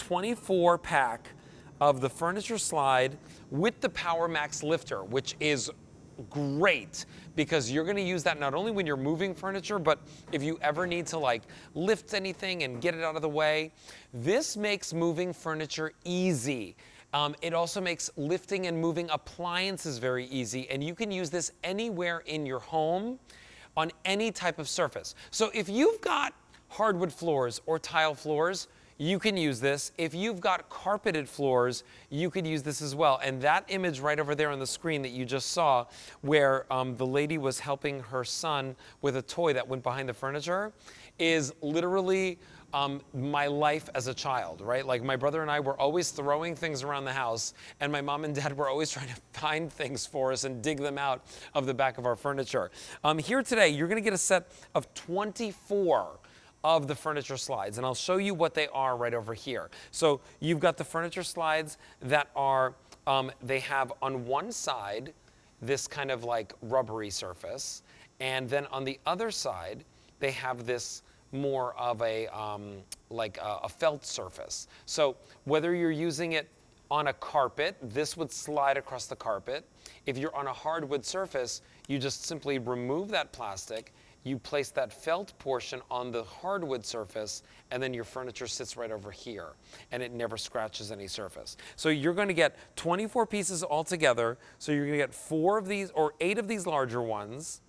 24 pack of the furniture slide with the Powermaxx lifter, which is great because you're going to use that not only when you're moving furniture, but if you ever need to like lift anything and get it out of the way. This makes moving furniture easy. Um, it also makes lifting and moving appliances very easy, and you can use this anywhere in your home on any type of surface. So if you've got hardwood floors or tile floors, you can use this. If you've got carpeted floors, you could use this as well. And that image right over there on the screen that you just saw, where um, the lady was helping her son with a toy that went behind the furniture, is literally um, my life as a child, right? Like my brother and I were always throwing things around the house, and my mom and dad were always trying to find things for us and dig them out of the back of our furniture. Um, here today, you're gonna get a set of 24 of the furniture slides, and I'll show you what they are right over here. So you've got the furniture slides that are, um, they have on one side this kind of like rubbery surface, and then on the other side, they have this more of a um, like a, a felt surface. So whether you're using it on a carpet, this would slide across the carpet. If you're on a hardwood surface, you just simply remove that plastic you place that felt portion on the hardwood surface, and then your furniture sits right over here, and it never scratches any surface. So you're going to get 24 pieces altogether. So you're to get four of these, or eight of these larger ones.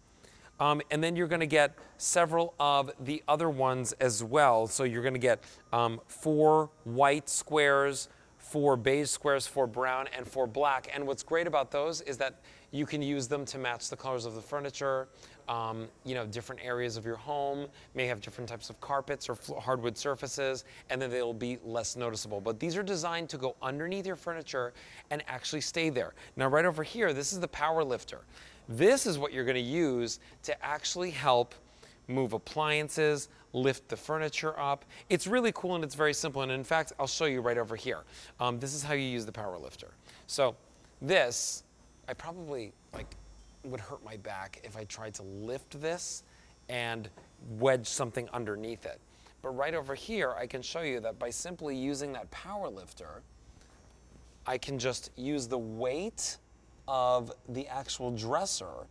Um, and then you're going to get several of the other ones as well. So you're going to get um, four white squares, four beige squares, four brown, and four black. And what's great about those is that you can use them to match the colors of the furniture um, you know, different areas of your home may have different types of carpets or hardwood surfaces, and then they'll be less noticeable. But these are designed to go underneath your furniture and actually stay there. Now, right over here, this is the power lifter. This is what you're going to use to actually help move appliances, lift the furniture up. It's really cool and it's very simple. And in fact, I'll show you right over here. Um, this is how you use the power lifter. So this, I probably like would hurt my back if I tried to lift this and wedge something underneath it. But right over here, I can show you that by simply using that power lifter, I can just use the weight of the actual dresser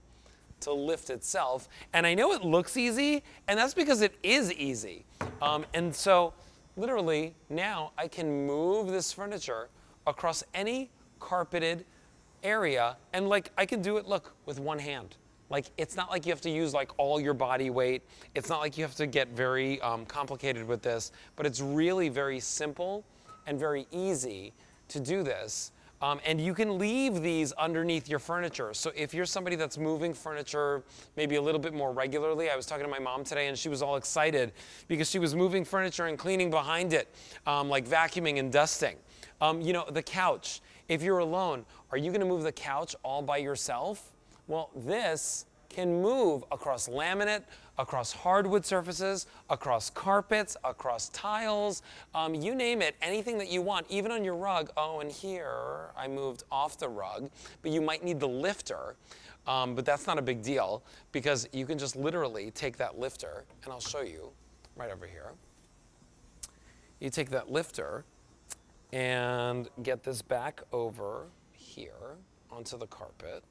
to lift itself. And I know it looks easy, and that's because it is easy. Um, and so literally now I can move this furniture across any carpeted area and like I can do it look with one hand. Like it's not like you have to use like all your body weight. It's not like you have to get very um, complicated with this, but it's really very simple and very easy to do this. Um, and you can leave these underneath your furniture. So if you're somebody that's moving furniture maybe a little bit more regularly, I was talking to my mom today and she was all excited because she was moving furniture and cleaning behind it, um, like vacuuming and dusting. Um, you know, the couch. If you're alone, are you going to move the couch all by yourself? Well, this can move across laminate, across hardwood surfaces, across carpets, across tiles, um, you name it, anything that you want, even on your rug. Oh, and here I moved off the rug, but you might need the lifter. Um, but that's not a big deal because you can just literally take that lifter, and I'll show you right over here. You take that lifter and get this back over here onto the carpet.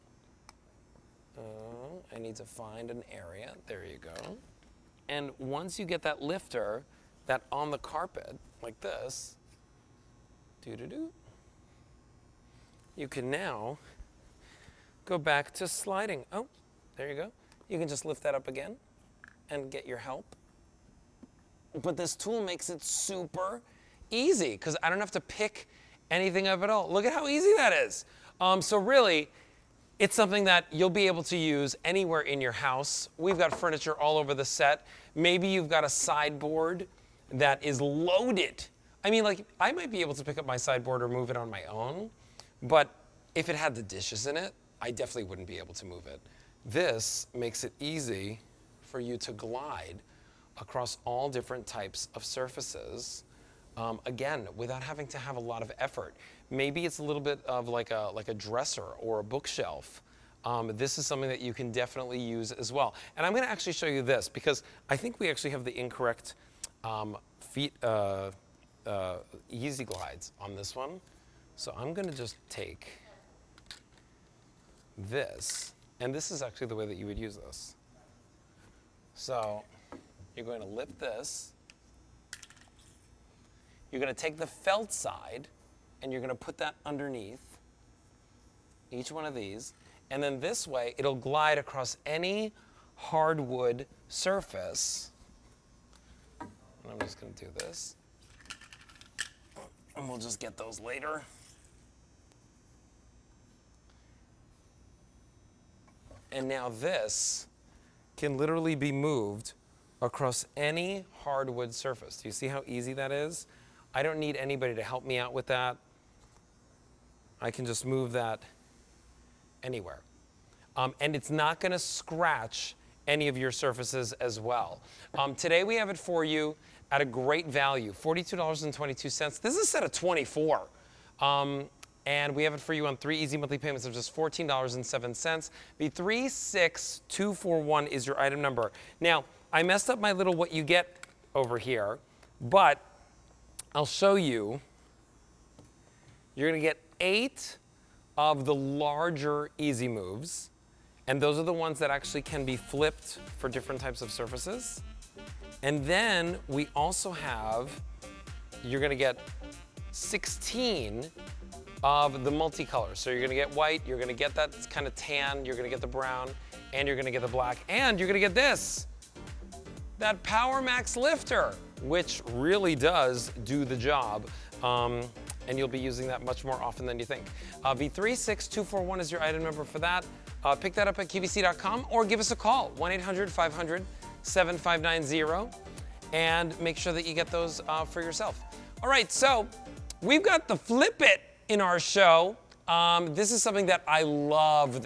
I need to find an area. There you go. And once you get that lifter, that on the carpet, like this, doo doo doo, you can now go back to sliding. Oh, there you go. You can just lift that up again and get your help. But this tool makes it super easy because I don't have to pick anything up at all. Look at how easy that is. Um, so really, it's something that you'll be able to use anywhere in your house. We've got furniture all over the set. Maybe you've got a sideboard that is loaded. I mean, like, I might be able to pick up my sideboard or move it on my own, but if it had the dishes in it, I definitely wouldn't be able to move it. This makes it easy for you to glide across all different types of surfaces um, again, without having to have a lot of effort. Maybe it's a little bit of like a, like a dresser or a bookshelf. Um, this is something that you can definitely use as well. And I'm going to actually show you this because I think we actually have the incorrect um, feet, uh, uh, easy glides on this one. So I'm gonna just take this, and this is actually the way that you would use this. So you're going to lift this. You're going to take the felt side and you're going to put that underneath each one of these. And then this way, it'll glide across any hardwood surface. And I'm just to do this. And we'll just get those later. And now this can literally be moved across any hardwood surface. Do you see how easy that is? I don't need anybody to help me out with that. I can just move that anywhere. Um, and it's not going to scratch any of your surfaces as well. Um, today we have it for you at a great value, $42.22. This is a set of 24. Um, and we have it for you on three easy monthly payments of just $14.07. The 36241 is your item number. Now, I messed up my little what you get over here, but I'll show you. You're to get eight of the larger EZ Moves, and those are the ones that actually can be flipped for different types of surfaces. And then we also have, you're to get 16 of the multicolor. So you're gonna get white, you're gonna get that kind of tan, you're gonna get the brown, and you're gonna get the black, and you're gonna get this, that Powermaxx lifter, which really does do the job. Um, and you'll be using that much more often than you think. Uh, V36241 is your item number for that. Uh, pick that up at QVC.com or give us a call, 1-800-500-7590, and make sure that you get those uh, for yourself. All right, so we've got the Flip It in our show. Um, this is something that I love